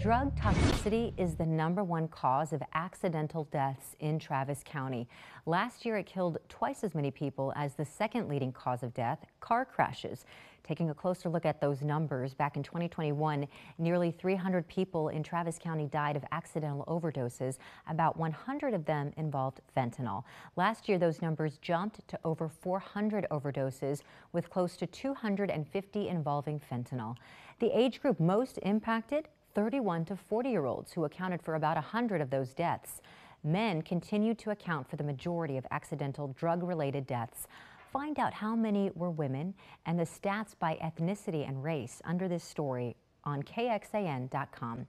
Drug toxicity is the number one cause of accidental deaths in Travis County. Last year, it killed twice as many people as the second leading cause of death, car crashes. Taking a closer look at those numbers, back in 2021, nearly 300 people in Travis County died of accidental overdoses. About 100 of them involved fentanyl. Last year, those numbers jumped to over 400 overdoses, with close to 250 involving fentanyl. The age group most impacted 31 to 40 year olds who accounted for about 100 of those deaths. Men continue to account for the majority of accidental drug related deaths. Find out how many were women and the stats by ethnicity and race under this story on KXAN.com.